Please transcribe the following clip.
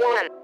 one.